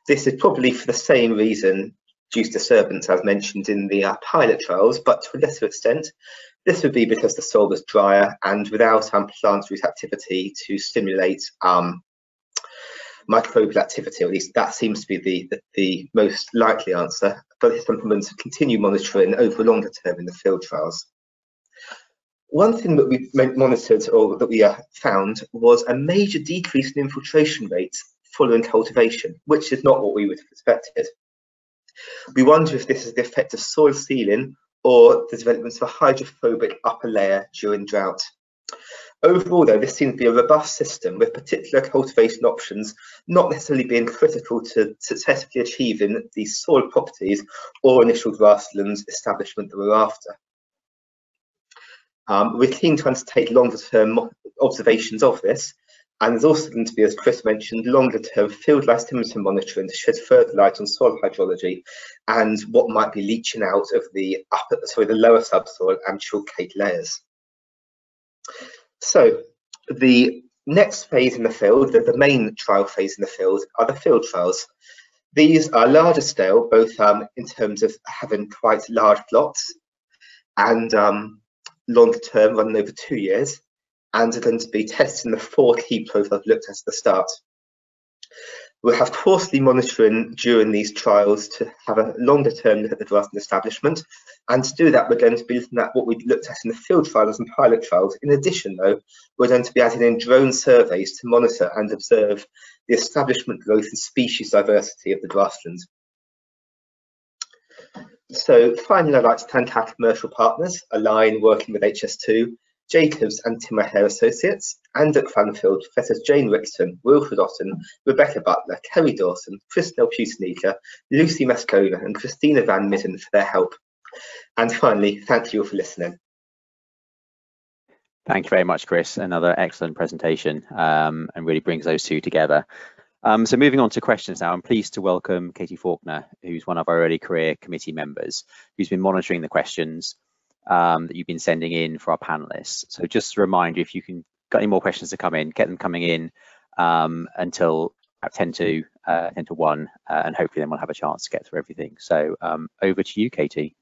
This is probably for the same reason due to disturbance as mentioned in the uh, pilot trials, but to a lesser extent, this would be because the soil was drier and without um, plant root activity to stimulate um, microbial activity, or at least that seems to be the, the, the most likely answer, but it's something to continue monitoring over longer term in the field trials. One thing that we monitored or that we uh, found was a major decrease in infiltration rates following cultivation, which is not what we would have expected. We wonder if this is the effect of soil sealing or the development of a hydrophobic upper layer during drought. Overall, though, this seems to be a robust system with particular cultivation options not necessarily being critical to successfully achieving the soil properties or initial grasslands establishment that we're after. Um, we're keen to undertake longer term observations of this, And there's also going to be, as Chris mentioned, longer term field lysimeter monitoring to shed further light on soil hydrology and what might be leaching out of the upper, sorry, the lower subsoil and chalk cake layers. So the next phase in the field, the, the main trial phase in the field, are the field trials. These are larger scale, both um, in terms of having quite large plots and um, longer term, running over two years, and are going to be testing the four key profiles I've looked at at the start. We'll have quarterly monitoring during these trials to have a longer term look at the grassland establishment. And to do that, we're going to be looking at what we looked at in the field trials and pilot trials. In addition, though, we're going to be adding in drone surveys to monitor and observe the establishment growth and species diversity of the grasslands. So finally, I'd like to thank our commercial partners, Align working with HS2, Jacobs and Tim O'Hare Associates, and at Cranfield, Professors Jane Rickson, Wilfred Otten, Rebecca Butler, Kerry Dawson, Christel Pusanika, Lucy Mascona, and Christina Van Mitten for their help. And finally, thank you all for listening. Thank you very much, Chris. Another excellent presentation um, and really brings those two together. Um, so moving on to questions now, I'm pleased to welcome Katie Faulkner, who's one of our early career committee members, who's been monitoring the questions um, that you've been sending in for our panelists. So just remind you, if you can got any more questions to come in, get them coming in um, until 10 to uh, 10 to 1, uh, and hopefully then we'll have a chance to get through everything. So um, over to you, Katie.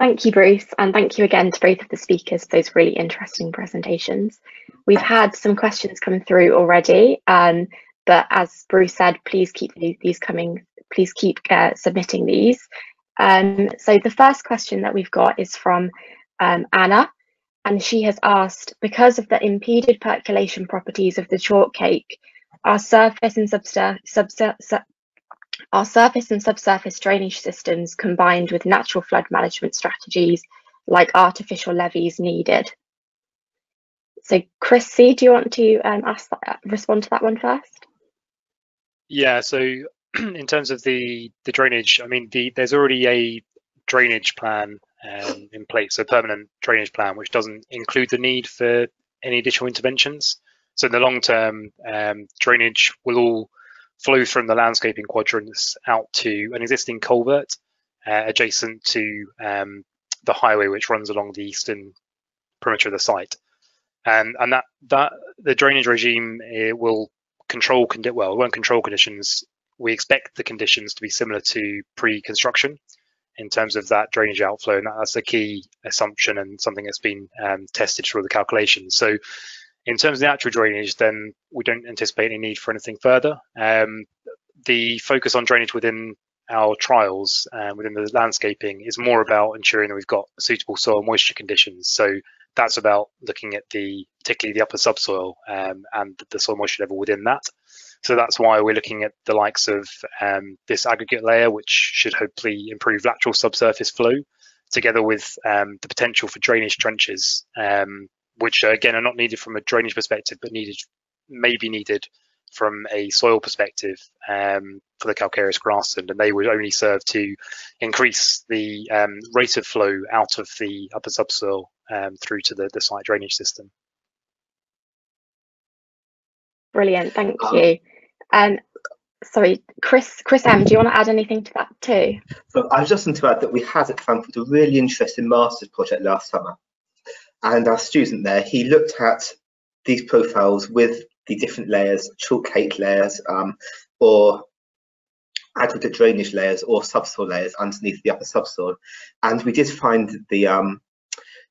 Thank you, Bruce, and thank you again to both of the speakers for those really interesting presentations. We've had some questions come through already, um, but as Bruce said, please keep these coming, please keep uh, submitting these. Um, so the first question that we've got is from um, Anna, and she has asked, because of the impeded percolation properties of the chalk cake, our surface and subsurface our surface and subsurface drainage systems combined with natural flood management strategies like artificial levees needed. So Chris C, do you want to um, ask that, respond to that one first? Yeah, so in terms of the the drainage, I mean, the, there's already a drainage plan um, in place, a permanent drainage plan, which doesn't include the need for any additional interventions. So in the long term, um, drainage will all flow from the landscaping quadrants out to an existing culvert uh, adjacent to um, the highway which runs along the eastern perimeter of the site. And, and that, that the drainage regime will control, well, it won't control conditions we expect the conditions to be similar to pre-construction in terms of that drainage outflow, and that's a key assumption and something that's been um, tested through the calculations. So, in terms of the actual drainage, then we don't anticipate any need for anything further. Um, the focus on drainage within our trials uh, within the landscaping is more about ensuring that we've got suitable soil moisture conditions. So that's about looking at the particularly the upper subsoil um, and the soil moisture level within that. So that's why we're looking at the likes of um, this aggregate layer, which should hopefully improve lateral subsurface flow, together with um, the potential for drainage trenches, um, which again are not needed from a drainage perspective, but needed may be needed from a soil perspective um, for the calcareous grassland, and they would only serve to increase the um, rate of flow out of the upper subsoil um, through to the, the site drainage system. Brilliant, thank you. Um, sorry, Chris, Chris M, do you want to add anything to that too? So I was just going to add that we had at Cranfield a really interesting master's project last summer. And our student there, he looked at these profiles with the different layers, chalk cake layers, um, or aggregate drainage layers or subsoil layers underneath the upper subsoil. And we did find the um,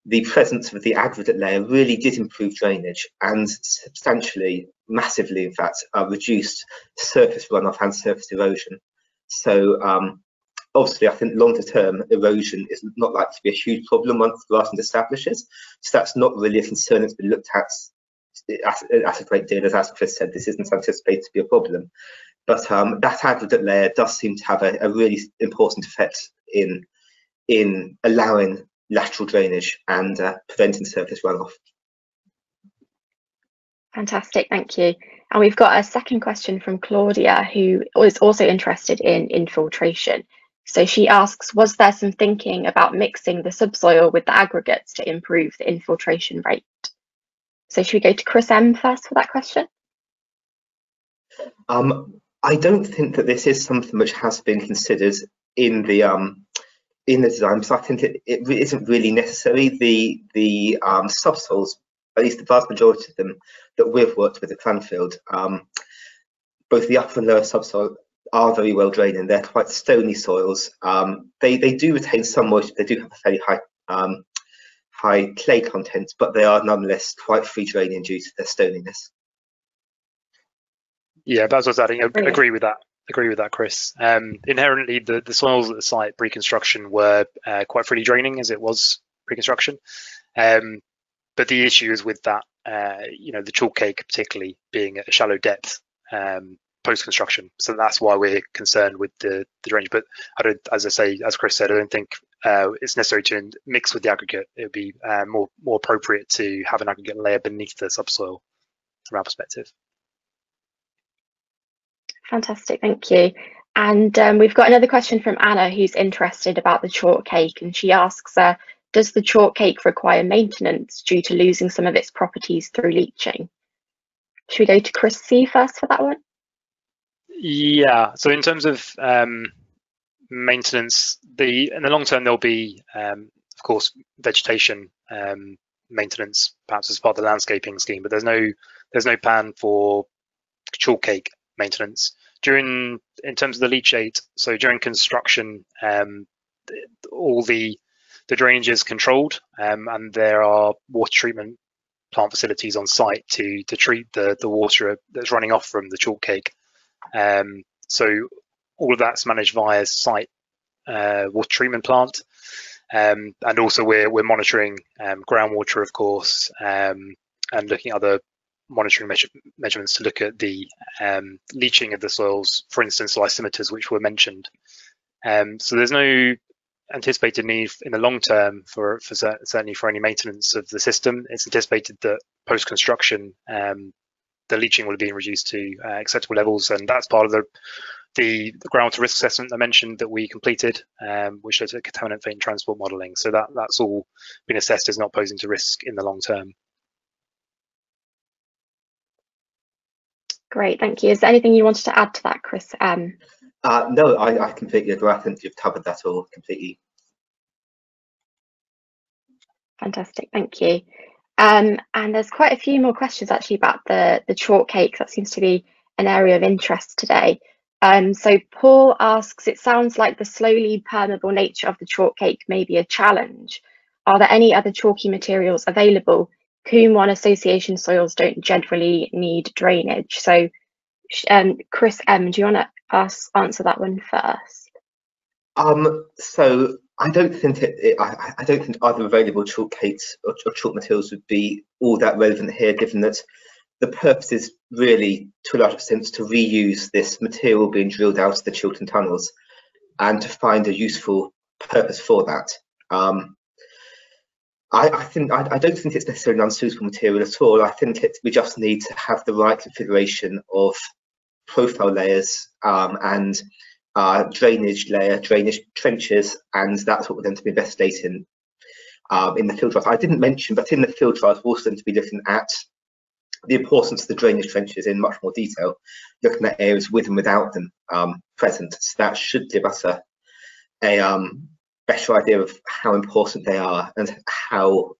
the presence of the aggregate layer really did improve drainage and substantially, massively in fact, uh, reduced surface runoff and surface erosion. So um, obviously I think longer term erosion is not likely to be a huge problem once grassland establishes. So that's not really a concern that's been looked at at, a great deal. As Chris said, this isn't anticipated to be a problem. But um, that aggregate layer does seem to have a, a really important effect in in allowing lateral drainage and uh, preventing surface runoff. Fantastic, thank you. And we've got a second question from Claudia, who is also interested in infiltration. So she asks, was there some thinking about mixing the subsoil with the aggregates to improve the infiltration rate? So should we go to Chris M first for that question? Um, I don't think that this is something which has been considered in the um, in the design because I think it, it isn't really necessary. The the um, subsoils, at least the vast majority of them that we've worked with at Cranfield, um, both the upper and lower subsoil are very well drained and they're quite stony soils. Um, they they do retain some moisture. They do have a fairly high um, high clay content, but they are nonetheless quite free draining due to their stoniness. Yeah, that's what I was adding. I agree with that. Agree with that, Chris. Um, inherently, the, the soils at the site pre-construction were uh, quite freely draining as it was pre-construction. Um, but the issue is with that, uh, you know, the chalk cake particularly being at a shallow depth um, post-construction. So that's why we're concerned with the, the drainage. But I don't, as I say, as Chris said, I don't think uh, it's necessary to mix with the aggregate. It would be uh, more more appropriate to have an aggregate layer beneath the subsoil from our perspective. Fantastic, thank you. And um, we've got another question from Anna who's interested about the chalk cake and she asks, uh, does the chalk cake require maintenance due to losing some of its properties through leaching? Should we go to Chris C first for that one? Yeah, so in terms of um, maintenance, the in the long term there'll be, um, of course, vegetation um, maintenance, perhaps as part of the landscaping scheme, but there's no there's no plan for chalk cake maintenance during in terms of the leachate. So during construction, um, all the the drainage is controlled, um, and there are water treatment plant facilities on site to to treat the the water that's running off from the chalk cake. Um, so all of that's managed via site uh, water treatment plant. Um, and also we're, we're monitoring um, groundwater, of course, um, and looking at other monitoring measure, measurements to look at the um, leaching of the soils, for instance, lysimeters, which were mentioned. Um, so there's no anticipated need in the long term for, for certainly for any maintenance of the system. It's anticipated that post-construction, um, the leaching will be reduced to uh, acceptable levels, and that's part of the the, groundwater risk assessment I mentioned that we completed, um, which looked at contaminant and transport modelling. So that that's all been assessed as not posing to risk in the long term. Great, thank you. Is there anything you wanted to add to that, Chris? Um, uh, no, I, I completely agree. I think you've covered that all completely. Fantastic, thank you. Um, and there's quite a few more questions actually about the, the chalk cake. That seems to be an area of interest today. Um, so Paul asks, it sounds like the slowly permeable nature of the chalk cake may be a challenge. Are there any other chalky materials available? Coombe 1 association soils don't generally need drainage. So um, Chris M, do you want to answer that one first? Um, so I don't think it, it I, I, don't think either available chalk cakes or, or, chalk materials would be all that relevant here, given that the purpose is really, to a large extent, to reuse this material being drilled out of the Chiltern tunnels and to find a useful purpose for that. Um, I, I, think I, I, don't think it's necessarily an unsuitable material at all. I think it, we just need to have the right configuration of profile layers um, and uh, drainage layer, drainage trenches, and that's what we're going to be investigating um, in the field trials. I didn't mention, but in the field trials, we're also going to be looking at the importance of the drainage trenches in much more detail, looking at areas with and without them um, present. So that should give us a, a um, better idea of how important they are and how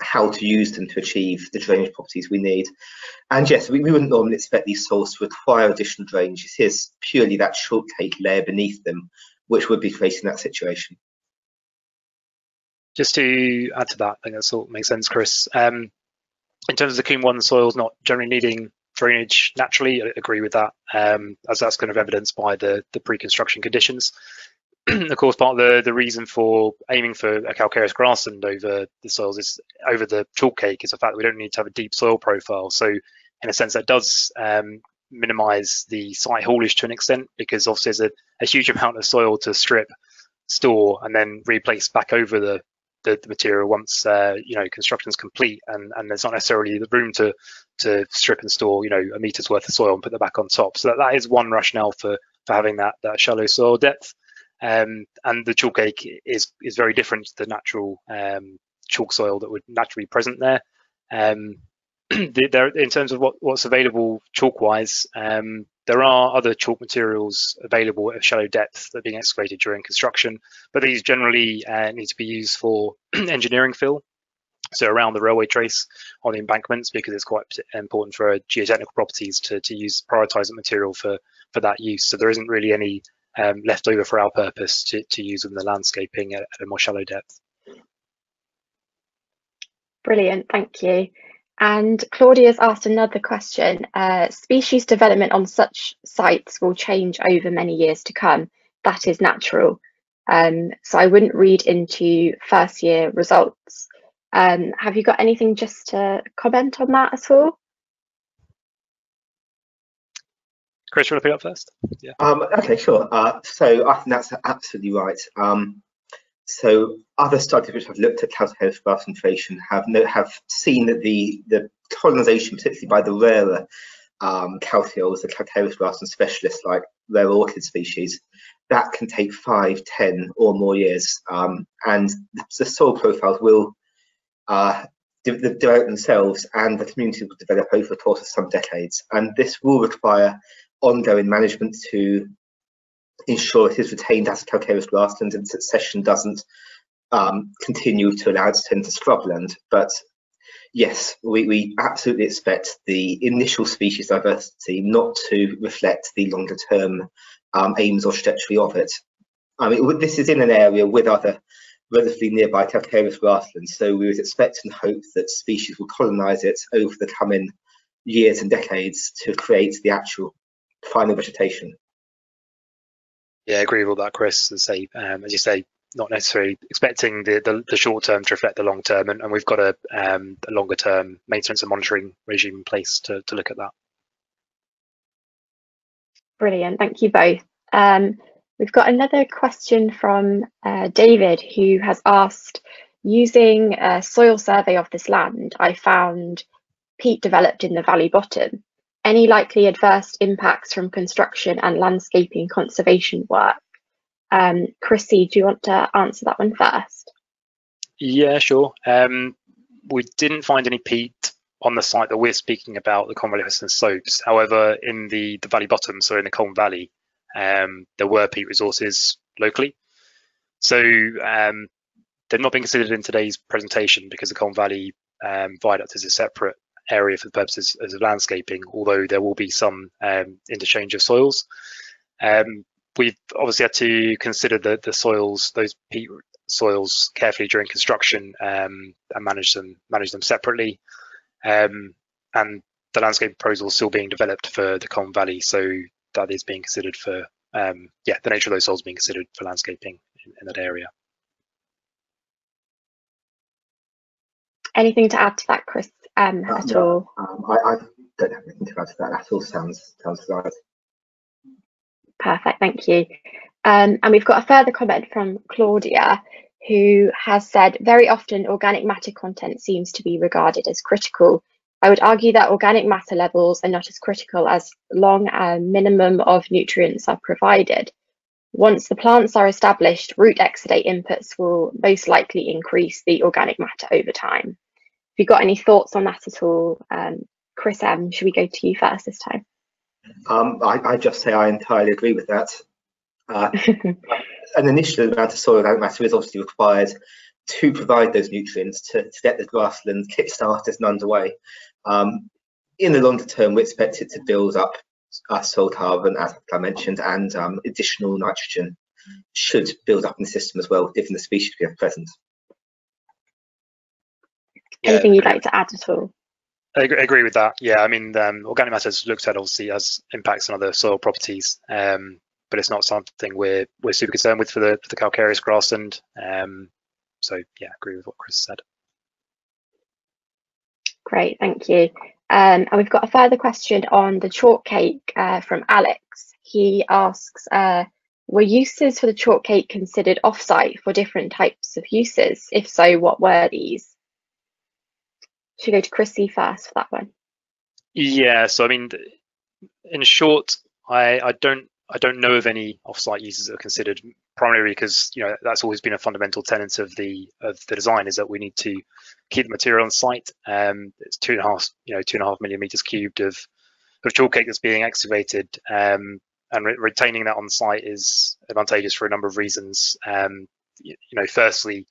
how to use them to achieve the drainage properties we need. And yes, we, we wouldn't normally expect these soils to require additional drainage. Is purely that chalk cake layer beneath them, which would be creating that situation. Just to add to that, I think that sort of makes sense, Chris. Um, in terms of the Coombe 1 soils not generally needing drainage naturally, I agree with that, um, as that's kind of evidenced by the, the pre-construction conditions. of course, part of the, the reason for aiming for a calcareous grassland over the soils is over the chalk cake is the fact that we don't need to have a deep soil profile. So in a sense, that does um, minimize the site haulage to an extent because obviously there's a, a, huge amount of soil to strip, store, and then replace back over the, the, the material once uh, you know construction is complete, and, and there's not necessarily the room to to strip and store you know a meter's worth of soil and put that back on top. So that, that is one rationale for for having that that shallow soil depth. Um, and the chalk cake is is very different to the natural um, chalk soil that would naturally be present there. Um, there, in terms of what, what's available chalk-wise, um, there are other chalk materials available at shallow depth that are being excavated during construction, but these generally uh, need to be used for engineering fill, so around the railway trace on the embankments, because it's quite important for geotechnical properties to, to use prioritize material for, for that use. So there isn't really any um, left over for our purpose to, to use in the landscaping at, at a more shallow depth. Brilliant, thank you. And Claudia's asked another question. Uh, species development on such sites will change over many years to come. That is natural. Um, so I wouldn't read into first year results. Um, have you got anything just to comment on that at all? Chris, you want to pick up first? Yeah. Um, okay, sure. Uh, so I think that's absolutely right. Um, so other studies which have looked at calcareous concentration have no, have seen that the the colonization, particularly by the rarer um, calcicoles, the calcareous grassland specialists like rare orchid species, that can take five, ten, or more years, um, and the soil profiles will uh, de develop themselves, and the community will develop over the course of some decades, and this will require ongoing management to ensure it is retained as calcareous grassland and succession doesn't um, continue to allow it to turn to scrubland. But yes, we, we absolutely expect the initial species diversity not to reflect the longer term um, aims or trajectory of it. I mean, this is in an area with other relatively nearby calcareous grasslands, so we would expect and hope that species will colonise it over the coming years and decades to create the actual final vegetation. Yeah, I agree with all that, Chris. As, say, um, as you say, not necessarily expecting the, the, the, short term to reflect the long term, and, and we've got a, um, a, longer term maintenance and monitoring regime in place to, to look at that. Brilliant, thank you both. Um, we've got another question from uh, David who has asked, using a soil survey of this land, I found peat developed in the valley bottom any likely adverse impacts from construction and landscaping conservation work. Um, Chris C, do you want to answer that one first? Yeah, sure. Um, we didn't find any peat on the site that we're speaking about, the Colne Valley Western Slopes. However, in the, the Valley Bottom, so in the Colne Valley, um, there were peat resources locally. So um, they've not been considered in today's presentation because the Colne Valley um, viaduct is a separate area for the purposes of landscaping, although there will be some um, interchange of soils. Um, we've obviously had to consider the, the soils, those peat soils carefully during construction um, and manage them manage them separately. Um, and the landscape proposal is still being developed for the Colne Valley, so that is being considered for um, yeah the nature of those soils being considered for landscaping in, in that area. Anything to add to that, Chris? Um, uh, at no, all? Um, I, I, don't have anything to add to that. That all sounds sounds right. Perfect, thank you. Um, and we've got a further comment from Claudia, who has said very often organic matter content seems to be regarded as critical. I would argue that organic matter levels are not as critical as long a minimum of nutrients are provided. Once the plants are established, root exudate inputs will most likely increase the organic matter over time you got any thoughts on that at all? Um, Chris M, should we go to you first this time? Um, I, I, just say I entirely agree with that. Uh, an initial amount of soil organic matter is obviously required to provide those nutrients to, to get the grassland kick-started and underway. Um, in the longer term, we expect it to build up uh, soil carbon, as I mentioned, and um, additional nitrogen should build up in the system as well, given the species we have present. Anything you'd like to add at all? I agree with that. Yeah, I mean, um, organic matter is looked at obviously as impacts on other soil properties, um, but it's not something we're we're super concerned with for the for the calcareous grassland. Um, so yeah, agree with what Chris said. Great, thank you. Um, and we've got a further question on the chalk cake uh, from Alex. He asks, uh, were uses for the chalk cake considered offsite for different types of uses? If so, what were these? Should go to Chris C first for that one? Yeah, so I mean, in short, I, I don't I don't know of any offsite uses that are considered primarily because you know that's always been a fundamental tenet of the of the design is that we need to keep the material on site. Um, it's two and a half you know two and a half million meters cubed of of chalk cake that's being excavated, um, and re retaining that on site is advantageous for a number of reasons. Um, you, you, know, firstly,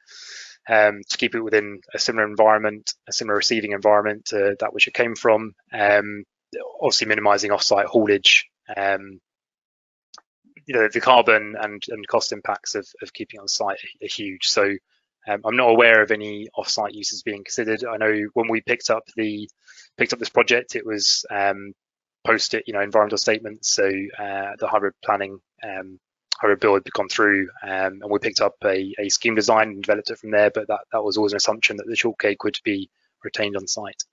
um, to keep it within a similar environment, a similar receiving environment to that which it came from. Um, obviously, minimising off-site haulage um, you know the carbon and, and cost impacts of, of keeping on site are, huge. So um, I'm not aware of any off-site uses being considered. I know when we picked up the picked up this project, it was um, post it, you know, environmental statements. So uh, the hybrid planning um, hybrid bill had gone through, um, and we picked up a, a scheme design and developed it from there. But that that was always an assumption that the chalk cake would be retained on site.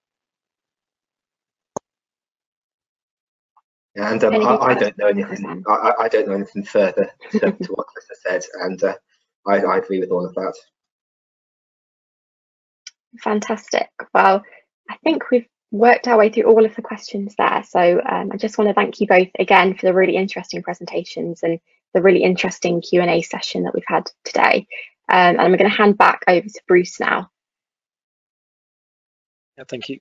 And um, I, I, don't know anything. I, I, don't know anything further to, to what Chris has said, and uh, I, I agree with all of that. Fantastic. Well, I think we've worked our way through all of the questions there. So um, I just want to thank you both again for the really interesting presentations and the really interesting Q&A session that we've had today. Um, and I'm going to hand back over to Bruce now. Yeah, thank you.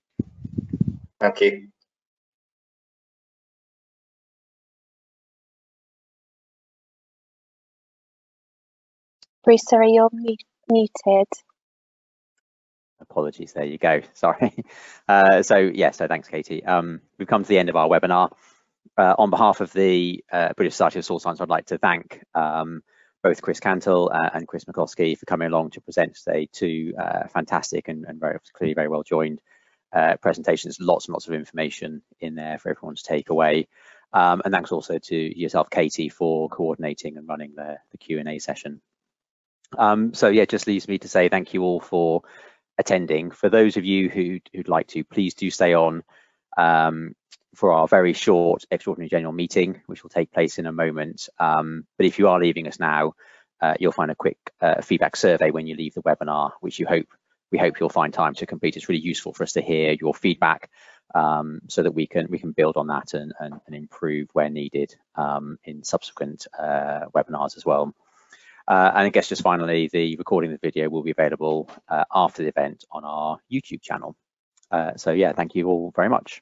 Thank you. Bruce, sorry, you're muted. Apologies, there you go, sorry. Uh, so yeah, so thanks Katie. Um, we've come to the end of our webinar. Uh, on behalf of the uh, British Society of Soil Science, I'd like to thank um, both Chris Cantle uh, and Chris McCloskey for coming along to present today two uh, fantastic and, and, very clearly very well joined uh, presentations. Lots and lots of information in there for everyone to take away. Um, and thanks also to yourself, Katie, for coordinating and running the, the Q&A session. Um, so yeah, just leaves me to say thank you all for attending. For those of you who'd, who'd like to, please do stay on um, for our very short extraordinary general meeting, which will take place in a moment. Um, but if you are leaving us now, uh, you'll find a quick uh, feedback survey when you leave the webinar, which you hope we hope you'll find time to complete. It's really useful for us to hear your feedback um, so that we can we can build on that and, and, and improve where needed um, in subsequent uh, webinars as well. Uh, and I guess just finally, the recording of the video will be available uh, after the event on our YouTube channel. Uh, so yeah, thank you all very much.